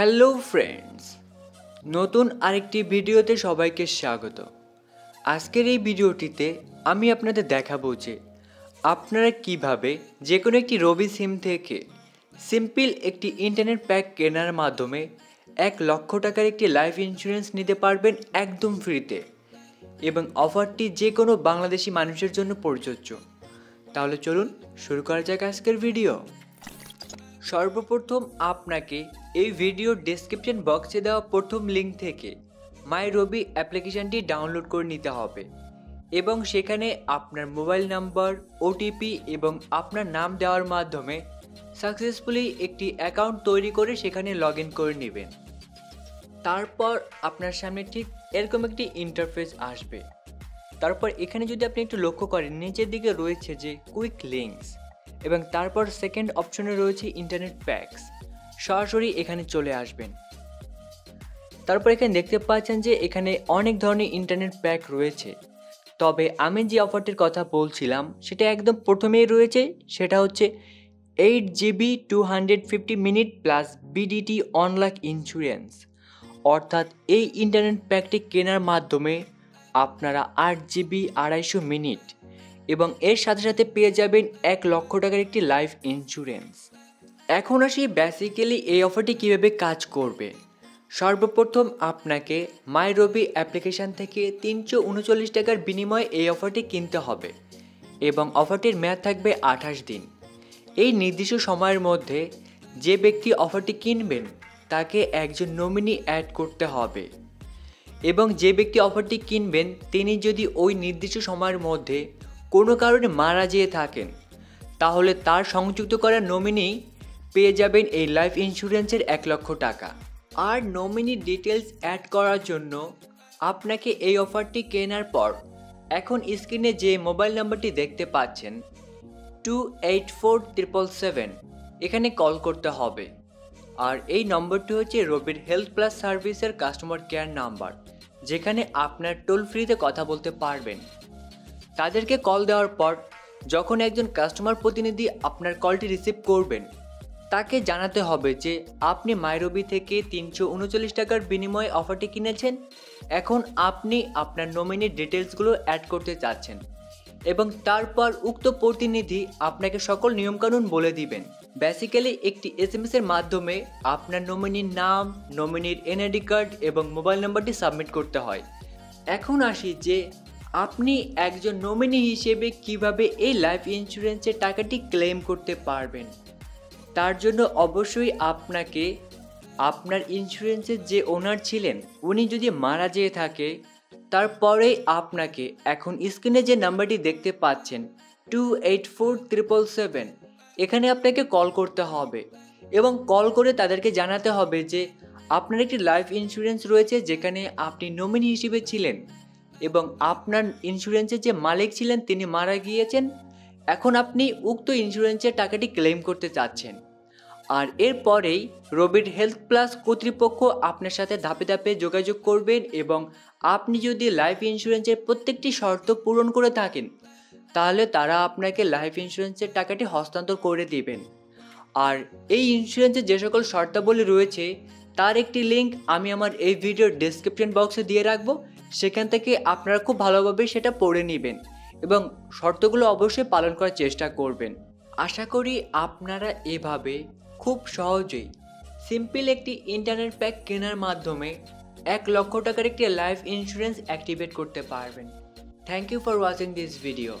Hello friends, নতুন আরেকটি ভিডিওতে সবাইকে স্বাগত। আজকের এই ভিডিওটিতে আমি আপনাদের দেখাবো যে আপনারা কীভাবে যে কোনো একটি রবি সিম থেকে সিম্পল একটি ইন্টারনেট প্যাক কেনার মাধ্যমে এক লক্ষ টাকার একটি লাইফ ইন্স্যুরেন্স নিতে পারবেন একদম ফ্রিতে এবং অফারটি যে কোনো বাংলাদেশি মানুষের জন্য প্রযোজ্য। তাহলে চলুন শুরু করা যাক আজকের ভিডিও সর্বপ্রথম আপনাকে এই ভিডিও ডেসক্রিপশন বক্সে দেওয়া প্রথম লিঙ্ক থেকে মাই রবি অ্যাপ্লিকেশনটি ডাউনলোড করে নিতে হবে এবং সেখানে আপনার মোবাইল নাম্বার ওটিপি এবং আপনার নাম দেওয়ার মাধ্যমে সাকসেসফুলি একটি অ্যাকাউন্ট তৈরি করে সেখানে লগ করে নেবেন। তারপর আপনার সামনে ঠিক এরকম একটি ইন্টারফেস আসবে। তারপর এখানে যদি আপনি একটু লক্ষ্য করেন, নিচের দিকে রয়েছে যে কুইক লিঙ্কস এবং তারপর সেকেন্ড অপশনে রয়েছে ইন্টারনেট প্যাকস সরাসরি এখানে চলে আসবেন। তারপর এখানে দেখতে পাচ্ছেন যে এখানে অনেক ধরনের ইন্টারনেট প্যাক রয়েছে। তবে আমি যে অফারটির কথা বলছিলাম, সেটা একদম প্রথমেই রয়েছে, সেটা হচ্ছে eight GB two hundred fifty minute plus BDT অনলাক insurance অর্থাৎ এই ইন্টারনেট প্যাকটি কেনার মাধ্যমে আপনারা আট জিবি আড়াইশো মিনিট এবং এর সাথে সাথে পেয়ে যাবেন এক লক্ষ টাকার একটি লাইফ ইন্স্যুরেন্স এখন আসি বেসিক্যালি এই অফারটি কীভাবে কাজ করবে। সর্বপ্রথম আপনাকে মাই রবি অ্যাপ্লিকেশান থেকে তিনশো উনচল্লিশ টাকার বিনিময়ে এই অফারটি কিনতে হবে এবং অফারটির মেয়াদ থাকবে আঠাশ দিন। এই নির্দিষ্ট সময়ের মধ্যে যে ব্যক্তি অফারটি কিনবেন, তাকে একজন নমিনি অ্যাড করতে হবে এবং যে ব্যক্তি অফারটি কিনবেন, তিনি যদি ওই নির্দিষ্ট সময়ের মধ্যে কোনো কারণে মারা যেয়ে থাকেন, তাহলে তার সংযুক্ত করা নমিনি পেয়ে যাবেন এই লাইফ ইন্স্যুরেন্সের এক লক্ষ টাকা। আর নমিনি ডিটেলস অ্যাড করার জন্য আপনাকে এই অফারটি কেনার পর এখন স্ক্রিনে যে মোবাইল নাম্বারটি দেখতে পাচ্ছেন two eight four triple seven এখানে কল করতে হবে। আর এই নম্বরটি হচ্ছে রবির হেলথ প্লাস সার্ভিসের কাস্টমার কেয়ার নাম্বার যেখানে আপনার টোল ফ্রিতে কথা বলতে পারবেন। তাদেরকে কল দেওয়ার পর যখন একজন কাস্টমার প্রতিনিধি আপনার কলটি রিসিভ করবেন তাকে জানাতে হবে যে, আপনি মাইরবি থেকে তিনশো উনচল্লিশ টাকার বিনিময়ে অফারটি কিনেছেন? এখন আপনি আপনার নমিনির ডিটেলসগুলো অ্যাড করতে চাচ্ছেন এবং তারপর উক্ত প্রতিনিধি আপনাকে সকল নিয়মকানুন বলে দিবেন। বেসিক্যালি একটি এস এম এর মাধ্যমে আপনার নমিনির নাম, নমিনির এনআইডি কার্ড এবং মোবাইল নাম্বারটি সাবমিট করতে হয়। এখন আসি যে, আপনি একজন নমিনি হিসেবে কীভাবে এই লাইফ ইন্স্যুরেন্সের টাকাটি ক্লেম করতে পারবেন? তার জন্য অবশ্যই আপনাকে আপনার ইন্স্যুরেন্সের যে ওনার ছিলেন, উনি যদি মারা যেয়ে থাকে, তারপরে আপনাকে এখন স্ক্রিনে যে নাম্বারটি দেখতে পাচ্ছেন two eight four triple seven এখানে আপনাকে কল করতে হবে। এবং কল করে তাদেরকে জানাতে হবে যে, আপনার একটি লাইফ ইন্স্যুরেন্স রয়েছে যেখানে আপনি নমিনি হিসেবে ছিলেন এবং আপনার ইন্স্যুরেন্সের যে মালিক ছিলেন, তিনি মারা গিয়েছেন। এখন আপনি উক্ত ইন্স্যুরেন্সের টাকাটি ক্লেম করতে চাচ্ছেন। আর এরপরেই রবির হেলথ প্লাস কর্তৃপক্ষ আপনার সাথে ধাপে ধাপে যোগাযোগ করবেন এবং আপনি যদি লাইফ ইন্স্যুরেন্সের প্রত্যেকটি শর্ত পূরণ করে থাকেন, তাহলে তারা আপনাকে লাইফ ইন্স্যুরেন্সের টাকাটি হস্তান্তর করে দিবেন। আর এই ইন্স্যুরেন্সের যে সকল শর্তাবলী রয়েছে, তার একটি লিঙ্ক আমি আমার এই ভিডিওর ডিসক্রিপশন বক্সে দিয়ে রাখব। সেখান থেকে আপনারা খুব ভালোভাবে সেটা পড়ে নেবেন এবং শর্তগুলো অবশ্যই পালন করার চেষ্টা করবেন। আশা করি আপনারা এভাবে খুব সহজেই। সিম্পল একটি ইন্টারনেট প্যাক কেনার মাধ্যমে এক লক্ষ টাকার একটি লাইফ ইন্স্যুরেন্স অ্যাক্টিভেট করতে পারবেন। Thank you for watching this video